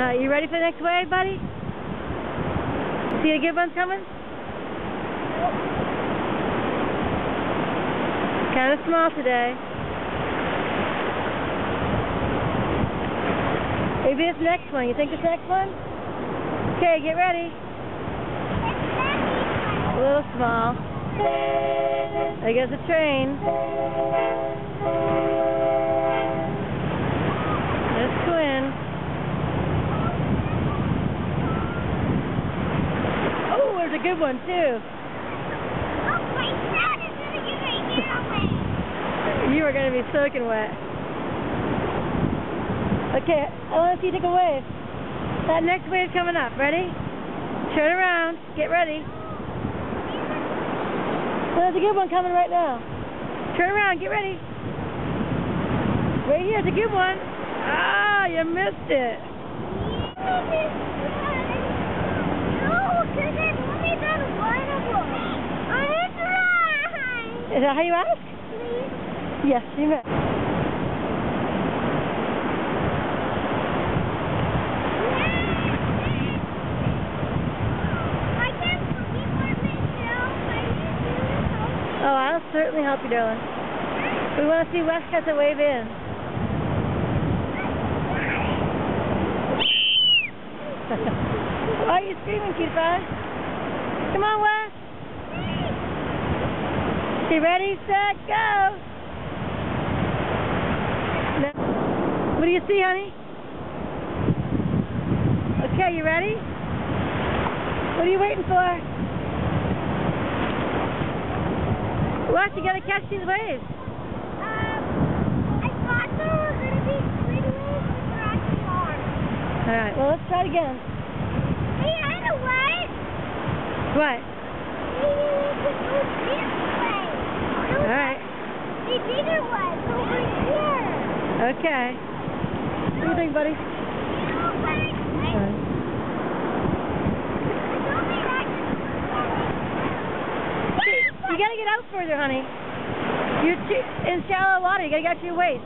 Uh, you ready for the next wave, buddy? See a good one coming? Kind of small today. Maybe this next one. You think this next one? Okay, get ready. A little small. There goes the train. There's Quinn. Oh, there's a good one too. You are going to be soaking wet. Okay, I want to see you take a wave. That next wave coming up. Ready? Turn around. Get ready. There's a good one coming right now. Turn around. Get ready. Right here. It's a good one. Ah, you missed it. Is that how you ask? Yes, you may. Oh, I'll certainly help you, darling. We want to see Wes catch a wave in. Why are you screaming, cutie pie? Come on, Wes. You ready, set, go. What do you see, honey? Okay, you ready? What are you waiting for? What? You gotta catch these waves. Um I thought they were gonna be pretty crashing farm. Alright, well, let's try it again. Hey, I know what. What? Alright. The bigger one's over here. Okay. What do you think, buddy? You gotta get out further, honey. You're too, in shallow water. You gotta get to your waist.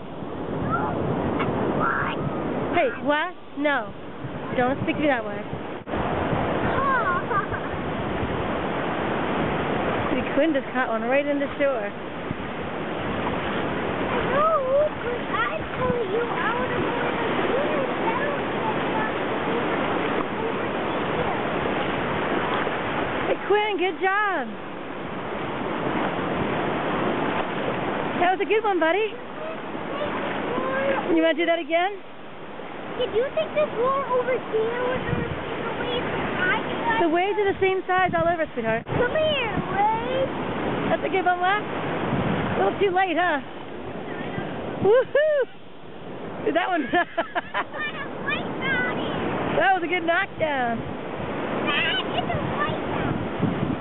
Hey, what? No. Don't speak to me that way. See, Quinn just caught one right in the shore. Quinn, good job. That was a good one, buddy. You want to do that again? Did you think this war over here was the waves I The waves are the same size all over, sweetheart. Come here, waves. That's a good one, Wes. A little too late, huh? Woohoo! That one. What a white mountain. that was a good knockdown. That is a white mountain.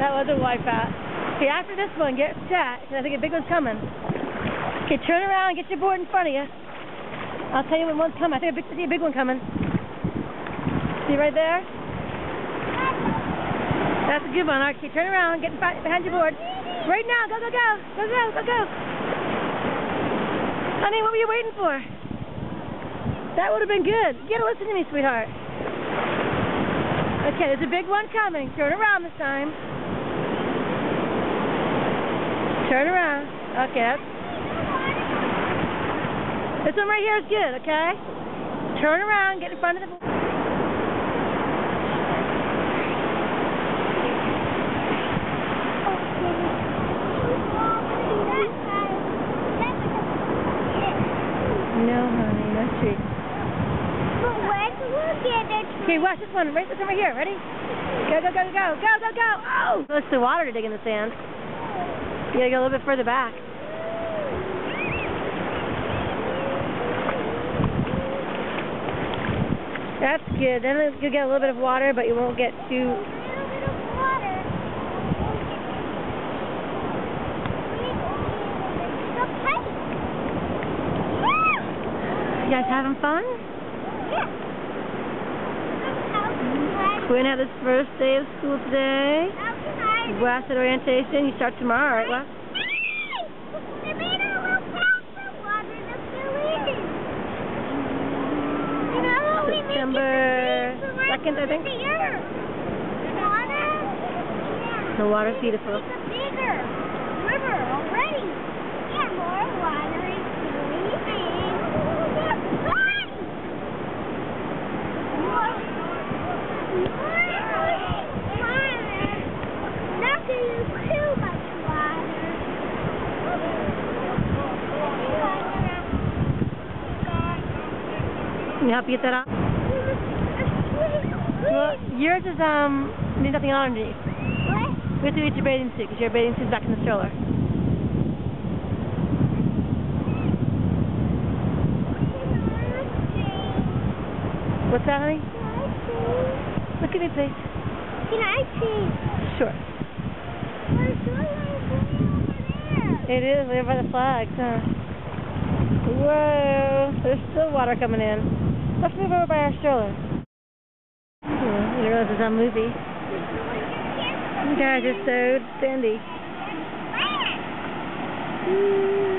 That was a wipeout. Okay, after this one, get set, 'cause I think a big one's coming. Okay, turn around and get your board in front of you. I'll tell you when one's coming. I think I see a big one coming. See right there? That's a good one. Okay, turn around, get behind your board. Right now, go, go, go. Go, go, go, go. Honey, what were you waiting for? That would have been good. You gotta listen to me, sweetheart. Okay, there's a big one coming. Turn around this time. Turn around. Okay. This one right here is good, okay? Turn around, get in front of the... No, honey, no treat. But let's look at it. Okay, watch this one. Right, this one right here. Ready? Go, go, go, go, go, go, go. Oh! It's the water to dig in the sand. You gotta go a little bit further back. That's good. Then you'll get a little bit of water, but you won't get too... A little bit of water. The pipe. You guys having fun? Yeah. Quinn had his first day of school today. How can Wes at orientation. You start tomorrow, right, Wes? They made a little path for water to fill in. You know, we make it September second, I think. The water's beautiful. It's a bigger river already. Yeah, more water is. Right. More, more water. Not gonna use too much water. Can you help you get that out? Well, yours is, um, there's nothing on underneath. What? We have to get your bathing suit because your bathing suit's back in the stroller. What's that, honey? Look at me, please. Can I see? Sure. There's over there. It is, way by the flags, huh? Whoa, there's still water coming in. Let's move over by our stroller. You realize it's a movie. You guys are so! Mm.